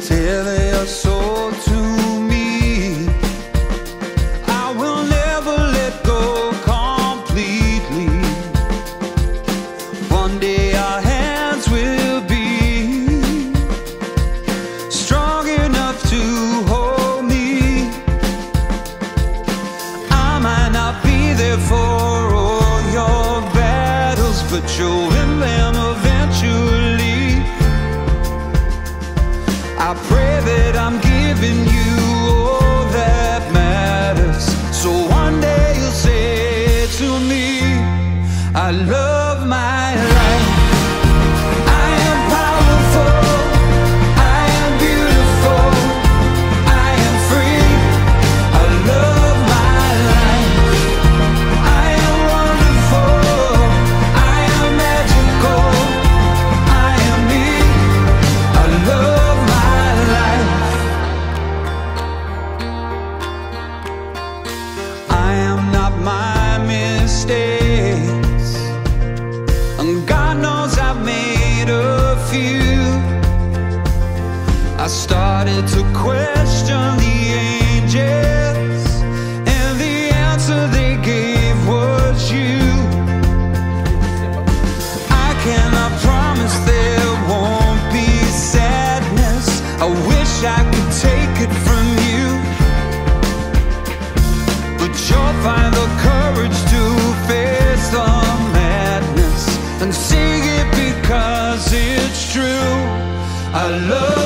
Tell your soul to me. I will never let go completely. One day our hands will be strong enough to hold me. I might not be there for all your battles, but you'll win I pray that I'm giving you all that matters. So one day you'll say to me, I love I cannot promise there won't be sadness. I wish I could take it from you. But you'll find the courage to face the madness and sing it because it's true. I love